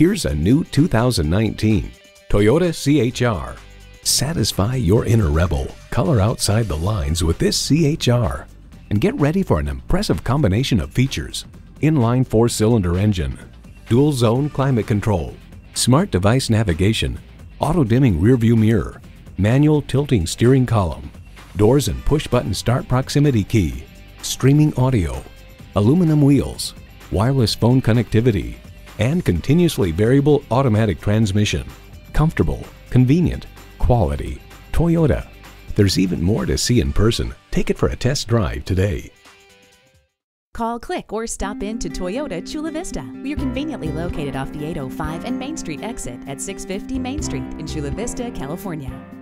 Here's a new 2019 Toyota CHR. Satisfy your inner rebel. Color outside the lines with this CHR. And get ready for an impressive combination of features. Inline four-cylinder engine, dual zone climate control, smart device navigation, auto-dimming rearview mirror, manual tilting steering column, doors and push-button start proximity key, streaming audio, aluminum wheels, wireless phone connectivity, and continuously variable automatic transmission. Comfortable, convenient, quality. Toyota. There's even more to see in person. Take it for a test drive today. Call, click, or stop in to Toyota Chula Vista. We are conveniently located off the 805 and Main Street exit at 650 Main Street in Chula Vista, California.